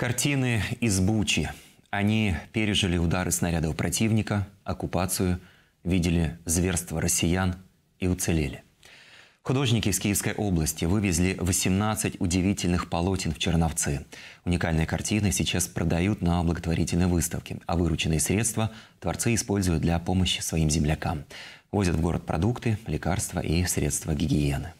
Картины из Бучи. Они пережили удары снарядов противника, оккупацию, видели зверство россиян и уцелели. Художники из Киевской области вывезли 18 удивительных полотен в Черновцы. Уникальные картины сейчас продают на благотворительной выставке, а вырученные средства творцы используют для помощи своим землякам. Возят в город продукты, лекарства и средства гигиены.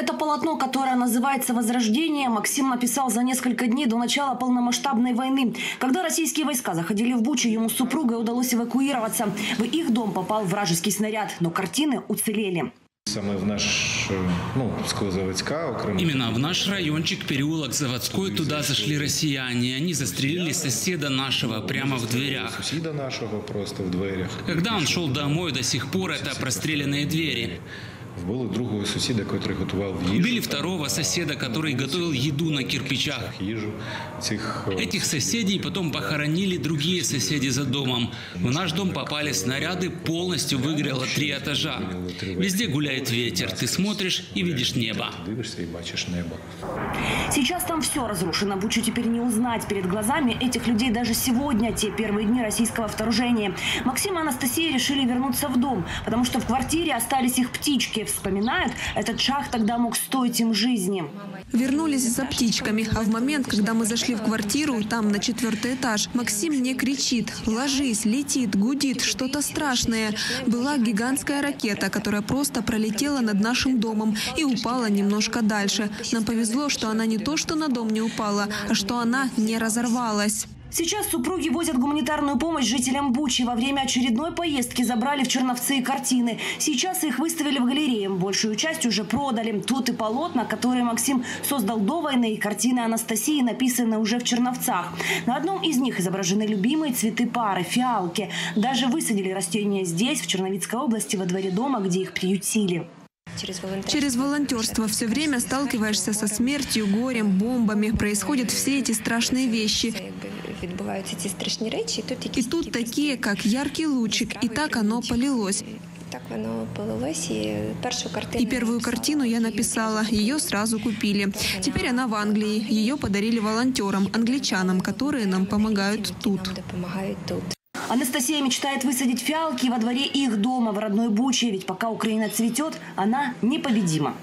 Это полотно, которое называется «Возрождение», Максим написал за несколько дней до начала полномасштабной войны. Когда российские войска заходили в Бучу, ему с супругой удалось эвакуироваться. В их дом попал вражеский снаряд, но картины уцелели. Саме в наш, ну, Заводська, окремо. Именно в наш райончик, переулок Заводской, туда зашли россияне. Они застрелили соседа нашего прямо в дверях. Сусіда нашого просто в дверях. Когда он шел домой, до сих пор это простреленные двери Вбили другого сусіда, який готував їжу. Убили второго соседа, который готовил еду на кирпичах. Їжу цих е, Этих соседей потом похоронили другие соседи за домом. В наш дом попали снаряды, полностью выгорело три этажа. Везде гуляет ветер. Ты смотришь и видишь небо. дивишся і бачиш небо. Сейчас там все разрушено. Бучу теперь не узнать. Перед глазами этих людей даже сегодня, те первые дни российского вторжения. Максим и Анастасия решили вернуться в дом, потому что в квартире остались их птички. Вспоминают, этот шаг тогда мог стоить им жизни. Вернулись за птичками, а в момент, когда мы зашли в квартиру, там на четвертый этаж, Максим мне кричит «Ложись, летит, гудит, что-то страшное». Была гигантская ракета, которая просто пролетела над нашим домом и упала немножко дальше. Нам повезло, что она не то, что на дом не упала, а что она не разорвалась. Сейчас супруги возят гуманитарную помощь жителям Бучи. Во время очередной поездки забрали в Черновцы и картины. Сейчас их выставили в галерее. Большую часть уже продали. Тут и полотна, которые Максим создал до войны, и картины Анастасии написаны уже в Черновцах. На одном из них изображены любимые цветы пары – фиалки. Даже высадили растения здесь, в Черновицкой области, во дворе дома, где их приютили. Через волонтерство все время сталкиваешься со смертью, горем, бомбами. Происходят все эти страшные вещи відбуваються ці страшні речі. І тут И якісь тут такі такие, как яркий лучик. И так оно полилось. так воно полилось. І першу картину И первую картину я написала. Ее сразу купили. Теперь она в Англии. Ее подарили волонтерам, англичанам, которые нам помогают тут. Нам допомагають тут. Анастасия мечтает высадить фиалки во дворе их дома в родной Буче. Ведь пока Украина цветет, она непобедима.